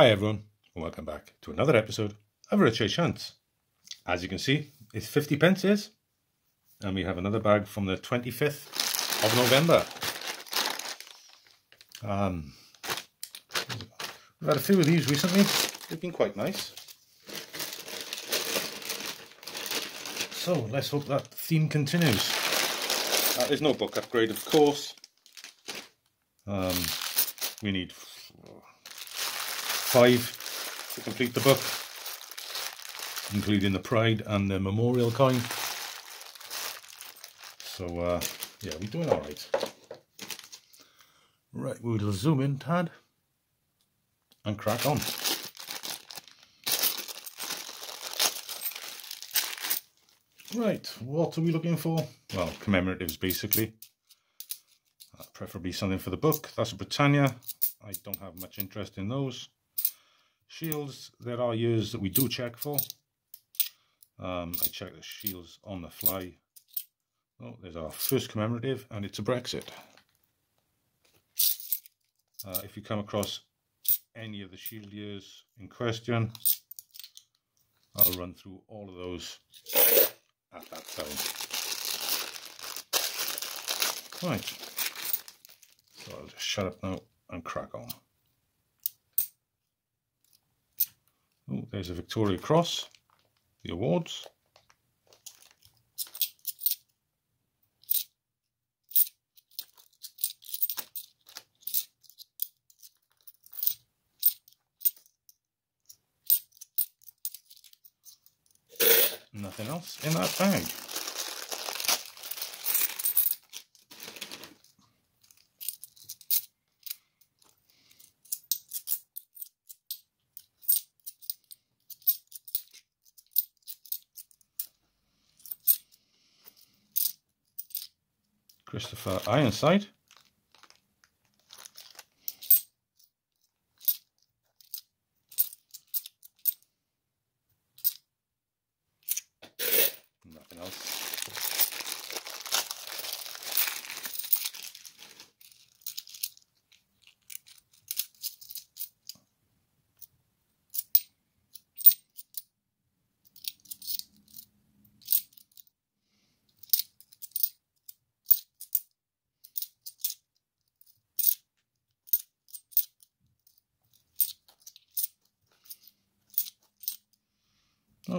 Hi everyone, and welcome back to another episode of Rich Hunt. As you can see, it's 50 pences, and we have another bag from the 25th of November. Um, we've had a few of these recently, they've been quite nice. So let's hope that theme continues. Uh, there's no book upgrade, of course. Um, we need five to complete the book, including the Pride and the Memorial coin. So, uh, yeah, we're doing all right. Right, we'll zoom in, Tad, and crack on. Right, what are we looking for? Well, commemoratives, basically. Uh, preferably something for the book. That's Britannia. I don't have much interest in those. Shields, there are years that we do check for. Um, I check the shields on the fly. Oh, there's our first commemorative, and it's a Brexit. Uh, if you come across any of the shield years in question, I'll run through all of those at that time. Right, so I'll just shut up now and crack on. Oh, there's a Victoria Cross, the awards. Nothing else in that bag. Christopher Ironside.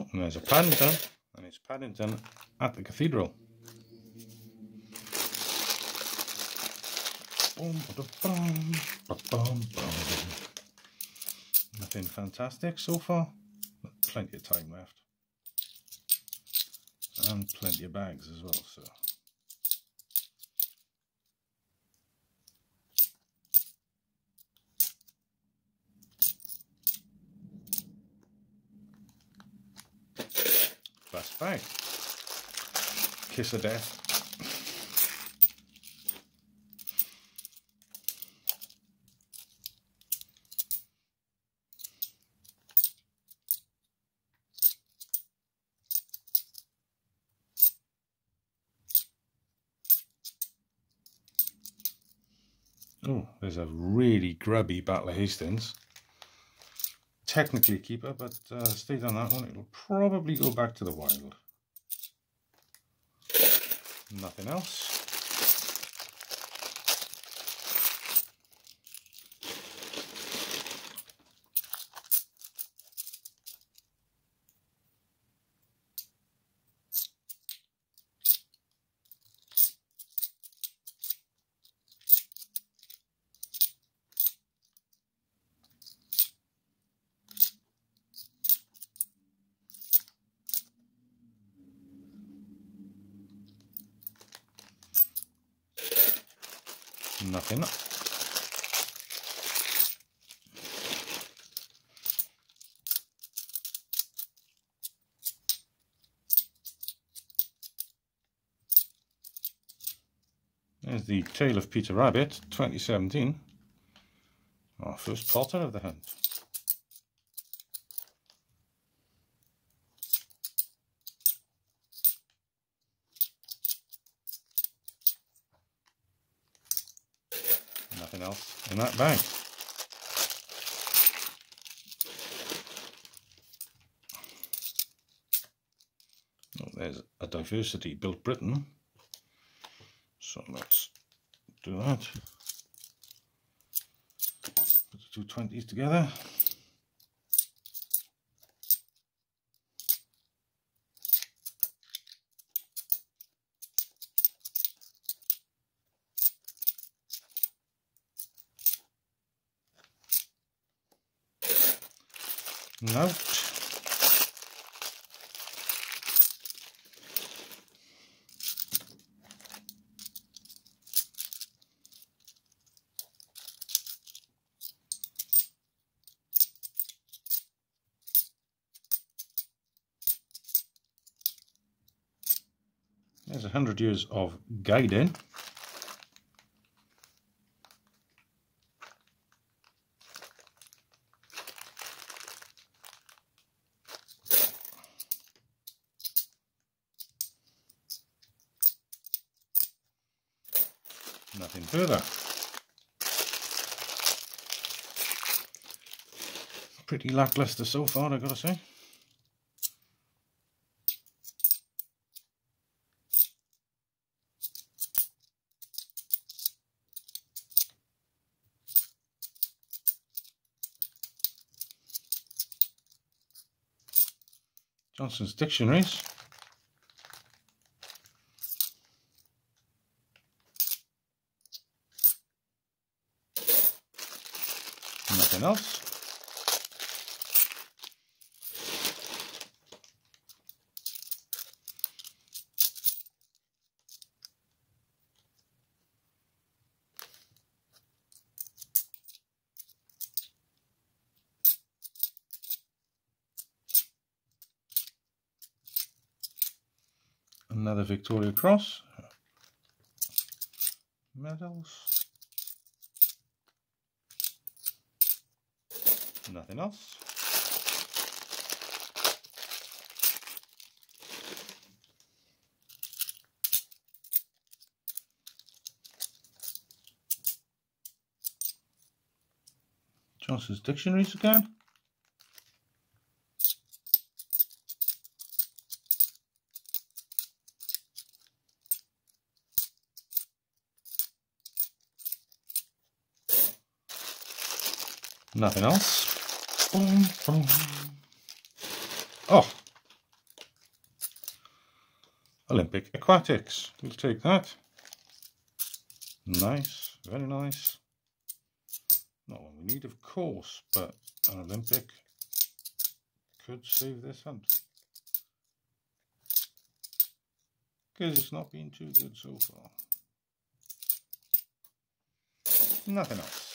Oh, and there's a Paddington, and it's Paddington at the cathedral. Nothing fantastic so far, but plenty of time left. And plenty of bags as well, so. Bag. Kiss of death. Oh, there's a really grubby Battle of Hastings technically keeper, but uh, stayed on that one. It'll probably go back to the wild. Nothing else. Nothing. There's the Tale of Peter Rabbit 2017. Our first potter of the hunt. that bank. Oh, there's a diversity built Britain. So let's do that. Put the two twenties together. 100 years of guiding. Nothing further. Pretty lackluster so far, I've got to say. Johnson's Dictionaries. Nothing else. Another Victoria Cross, medals, nothing else. Johnson's Dictionaries again. Nothing else. Boom, boom. Oh. Olympic Aquatics. We'll take that. Nice. Very nice. Not one we need, of course, but an Olympic could save this hunt. Because it's not been too good so far. Nothing else.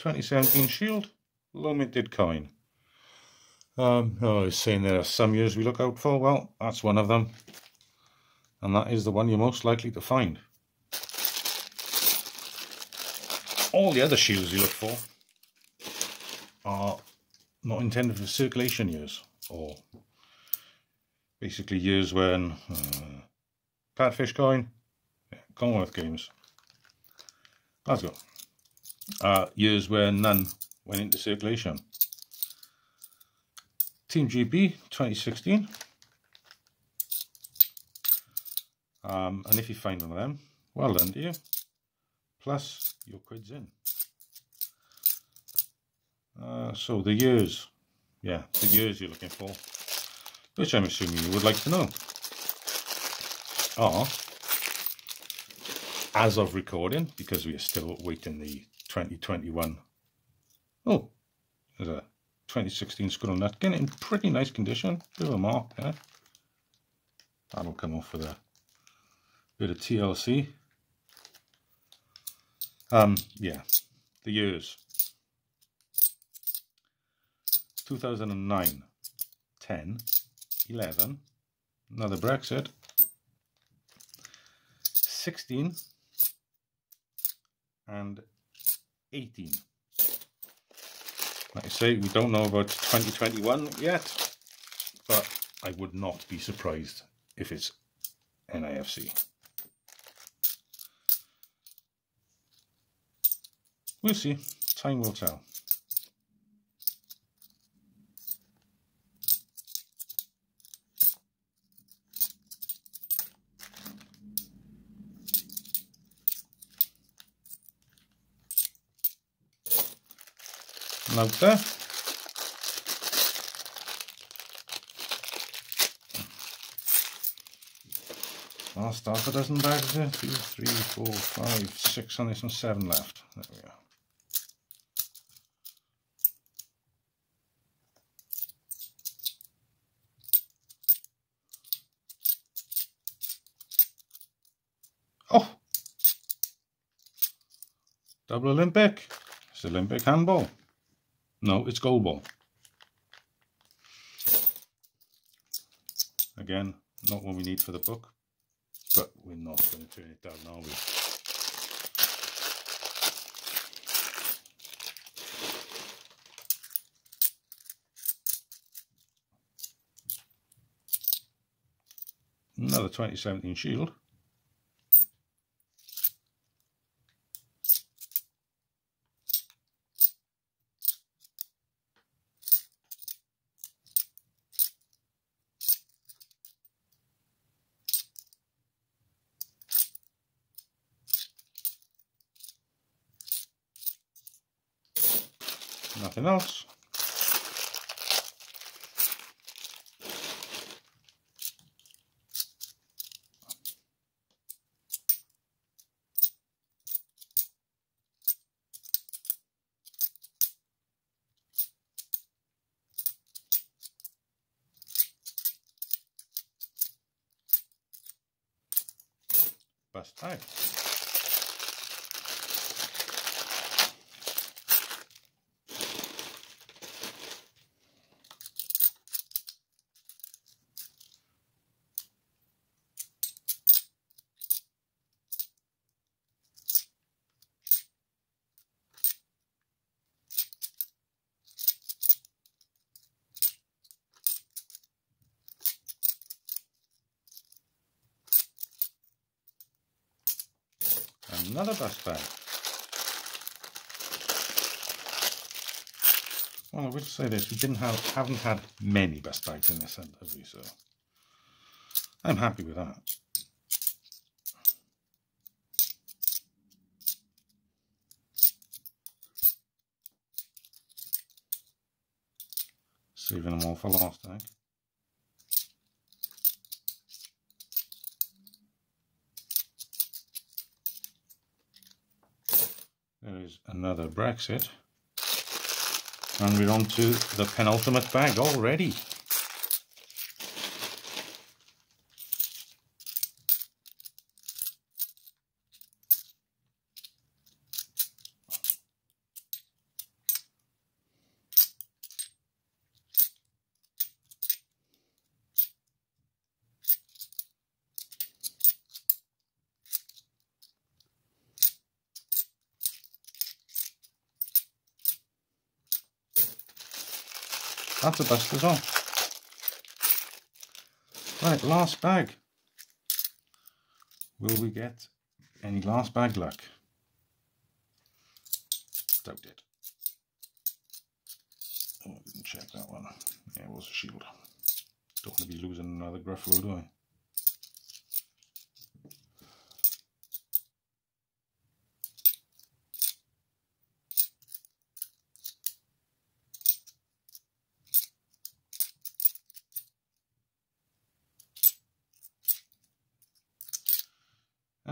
2017 Shield, low minted coin. Um, oh, I was saying there are some years we look out for. Well, that's one of them. And that is the one you're most likely to find. All the other shields you look for are not intended for circulation years. Or basically years when uh, Catfish coin, yeah, Commonwealth Games. Let's go uh, years where none went into circulation. Team GB 2016. Um, and if you find one of them, well done to you. Plus your quid's in. Uh, so the years, yeah, the years you're looking for, which I'm assuming you would like to know, are, as of recording, because we are still waiting the 2021. Oh, there's a 2016 squirrel nutkin in pretty nice condition. Bit of a mark there. That'll come off with a bit of TLC. Um, yeah, the years. 2009, 10, 11, another Brexit, 16, and 18. Like I say, we don't know about 2021 yet, but I would not be surprised if it's NIFC. We'll see. Time will tell. There. Last half a dozen bags there. Two, three, four, five, six on this and seven left. There we are. Oh! Double Olympic. It's Olympic handball. No, it's goalball. Again, not what we need for the book, but we're not going to turn it down, are we? Another 2017 Shield. Nothing else. Another best bag. Well, I would say this, we didn't have, haven't had many best bags in this end, have we? So I'm happy with that. Saving them all for last, I think. There is another Brexit. And we're on to the penultimate bag already. That's a best as well. Right, last bag. Will we get any last bag luck? Doubt it. Oh, I didn't check that one. Yeah, it was a shield. Don't want to be losing another Gruffalo, do I?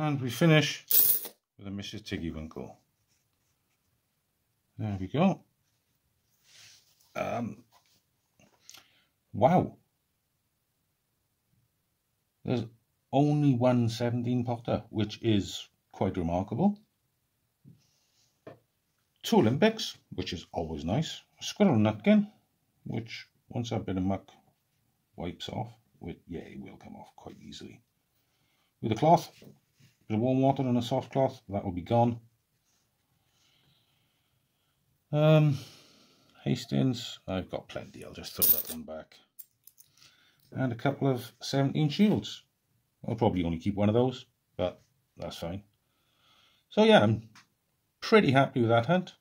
And we finish with a Mrs. Tiggy Winkle. There we go. Um, wow. There's only one 17 Potter, which is quite remarkable. Two Olympics, which is always nice. A squirrel Nutkin, which once that bit of muck wipes off, with, yeah, it will come off quite easily. With a cloth, of warm water and a soft cloth, that will be gone. Um, Hastings, I've got plenty, I'll just throw that one back. And a couple of 17 shields. I'll probably only keep one of those, but that's fine. So yeah, I'm pretty happy with that hunt.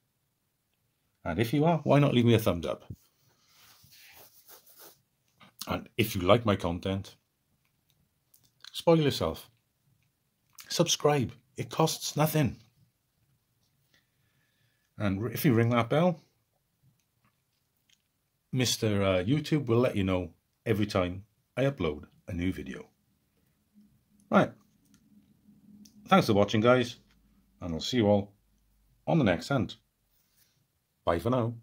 And if you are, why not leave me a thumbs up? And if you like my content, spoil yourself. Subscribe. It costs nothing. And if you ring that bell, Mr. Uh, YouTube will let you know every time I upload a new video. Right. Thanks for watching, guys. And I'll see you all on the next hunt. Bye for now.